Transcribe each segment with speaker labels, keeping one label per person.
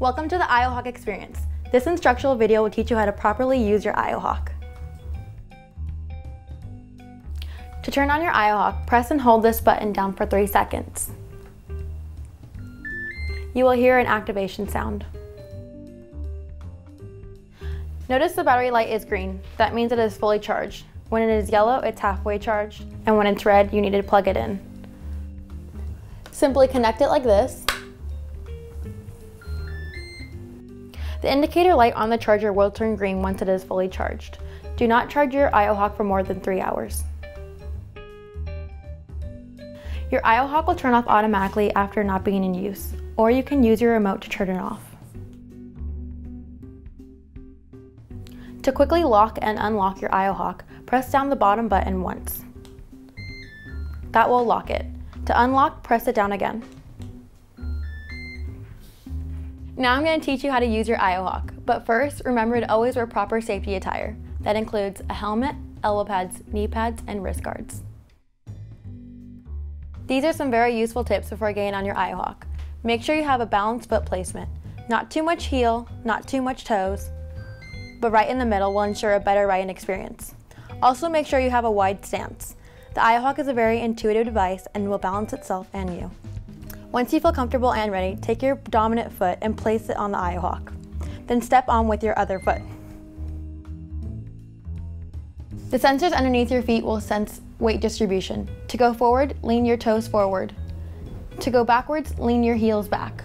Speaker 1: Welcome to the IOHawk experience. This instructional video will teach you how to properly use your IOHawk. To turn on your IOHawk, press and hold this button down for 3 seconds. You will hear an activation sound. Notice the battery light is green. That means it is fully charged. When it is yellow, it's halfway charged, and when it's red, you need to plug it in. Simply connect it like this. The indicator light on the charger will turn green once it is fully charged. Do not charge your IOHawk for more than three hours. Your IOHawk will turn off automatically after not being in use, or you can use your remote to turn it off. To quickly lock and unlock your IOHawk, press down the bottom button once. That will lock it. To unlock, press it down again. Now I'm going to teach you how to use your IOHawk, but first remember to always wear proper safety attire. That includes a helmet, elbow pads, knee pads, and wrist guards. These are some very useful tips before getting on your IOHawk. Make sure you have a balanced foot placement. Not too much heel, not too much toes, but right in the middle will ensure a better riding experience. Also make sure you have a wide stance. The IOHawk is a very intuitive device and will balance itself and you. Once you feel comfortable and ready, take your dominant foot and place it on the IOHawk. Then step on with your other foot. The sensors underneath your feet will sense weight distribution. To go forward, lean your toes forward. To go backwards, lean your heels back.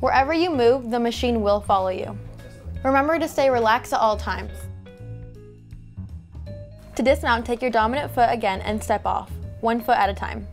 Speaker 1: Wherever you move, the machine will follow you. Remember to stay relaxed at all times. To dismount, take your dominant foot again and step off, one foot at a time.